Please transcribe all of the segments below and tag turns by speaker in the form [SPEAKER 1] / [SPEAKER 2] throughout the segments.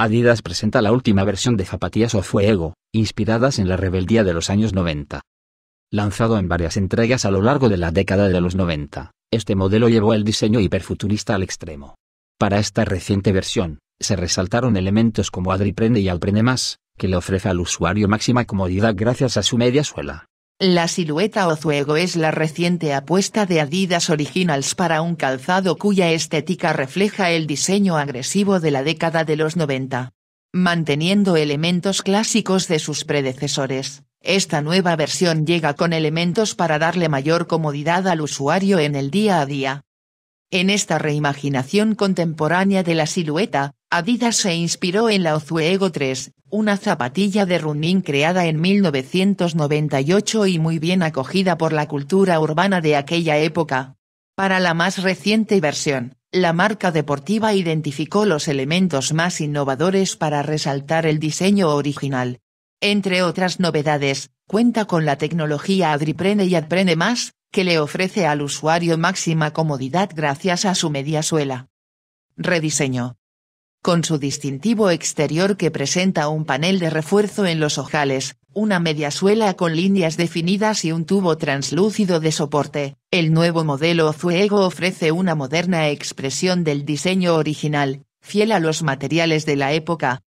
[SPEAKER 1] Adidas presenta la última versión de zapatillas o fuego, inspiradas en la rebeldía de los años 90. Lanzado en varias entregas a lo largo de la década de los 90, este modelo llevó el diseño hiperfuturista al extremo. Para esta reciente versión, se resaltaron elementos como Adriprende y Alprende Más, que le ofrece al usuario máxima comodidad gracias a su media suela.
[SPEAKER 2] La silueta Ozuego es la reciente apuesta de Adidas Originals para un calzado cuya estética refleja el diseño agresivo de la década de los 90. Manteniendo elementos clásicos de sus predecesores, esta nueva versión llega con elementos para darle mayor comodidad al usuario en el día a día. En esta reimaginación contemporánea de la silueta, Adidas se inspiró en la Ozuego 3, una zapatilla de running creada en 1998 y muy bien acogida por la cultura urbana de aquella época. Para la más reciente versión, la marca deportiva identificó los elementos más innovadores para resaltar el diseño original. Entre otras novedades, cuenta con la tecnología Adriprene y Adprene Más, que le ofrece al usuario máxima comodidad gracias a su media suela. Rediseño. Con su distintivo exterior que presenta un panel de refuerzo en los ojales, una media suela con líneas definidas y un tubo translúcido de soporte, el nuevo modelo Zuego ofrece una moderna expresión del diseño original, fiel a los materiales de la época.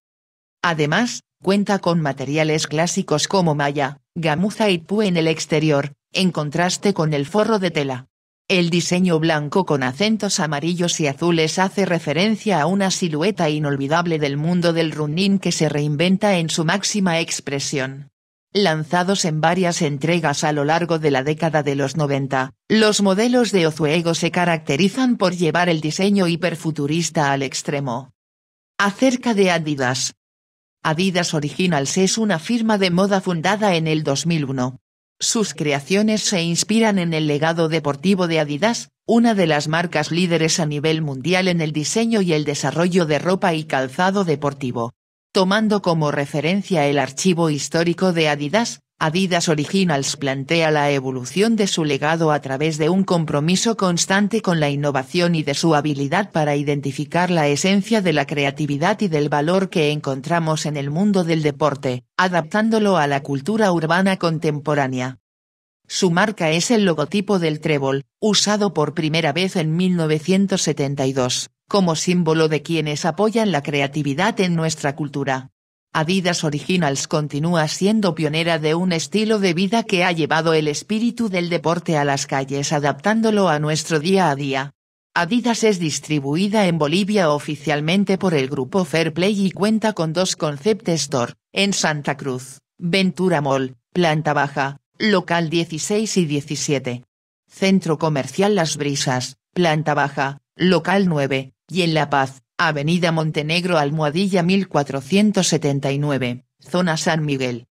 [SPEAKER 2] Además, cuenta con materiales clásicos como malla, gamuza y pu en el exterior, en contraste con el forro de tela. El diseño blanco con acentos amarillos y azules hace referencia a una silueta inolvidable del mundo del running que se reinventa en su máxima expresión. Lanzados en varias entregas a lo largo de la década de los 90, los modelos de Ozuego se caracterizan por llevar el diseño hiperfuturista al extremo. Acerca de Adidas. Adidas Originals es una firma de moda fundada en el 2001, sus creaciones se inspiran en el legado deportivo de Adidas, una de las marcas líderes a nivel mundial en el diseño y el desarrollo de ropa y calzado deportivo. Tomando como referencia el archivo histórico de Adidas, Adidas Originals plantea la evolución de su legado a través de un compromiso constante con la innovación y de su habilidad para identificar la esencia de la creatividad y del valor que encontramos en el mundo del deporte, adaptándolo a la cultura urbana contemporánea. Su marca es el logotipo del trébol, usado por primera vez en 1972, como símbolo de quienes apoyan la creatividad en nuestra cultura. Adidas Originals continúa siendo pionera de un estilo de vida que ha llevado el espíritu del deporte a las calles adaptándolo a nuestro día a día. Adidas es distribuida en Bolivia oficialmente por el grupo Fairplay y cuenta con dos Concept Store, en Santa Cruz, Ventura Mall, planta baja, local 16 y 17. Centro Comercial Las Brisas, planta baja, local 9, y en La Paz, Avenida Montenegro Almohadilla 1479, zona San Miguel.